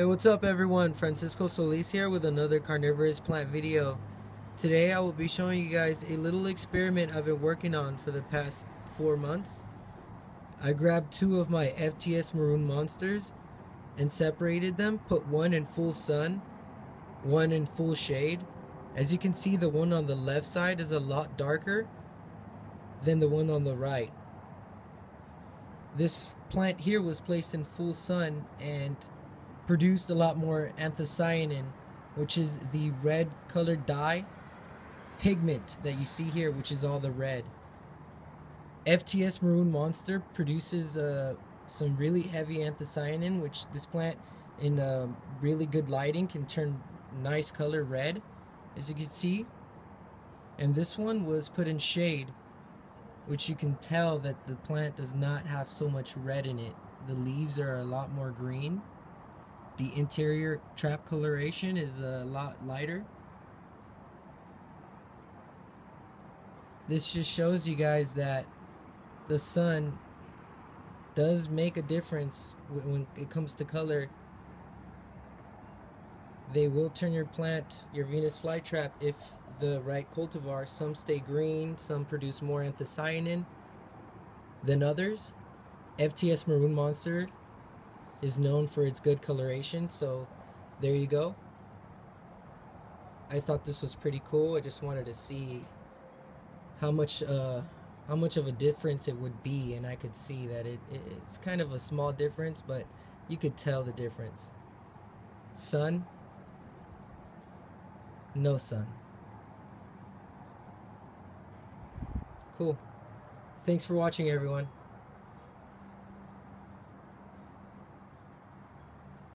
Hey, what's up everyone? Francisco Solis here with another carnivorous plant video. Today I will be showing you guys a little experiment I've been working on for the past four months. I grabbed two of my FTS maroon monsters and separated them, put one in full sun, one in full shade. As you can see the one on the left side is a lot darker than the one on the right. This plant here was placed in full sun and produced a lot more anthocyanin, which is the red colored dye pigment that you see here, which is all the red. FTS Maroon Monster produces uh, some really heavy anthocyanin, which this plant in uh, really good lighting can turn nice color red, as you can see. And this one was put in shade, which you can tell that the plant does not have so much red in it. The leaves are a lot more green the interior trap coloration is a lot lighter. This just shows you guys that the sun does make a difference when it comes to color. They will turn your plant, your Venus flytrap, if the right cultivar. Some stay green, some produce more anthocyanin than others. FTS Maroon Monster is known for its good coloration. So there you go. I thought this was pretty cool. I just wanted to see how much uh, how much of a difference it would be, and I could see that it, it it's kind of a small difference, but you could tell the difference. Sun, no sun. Cool. Thanks for watching, everyone.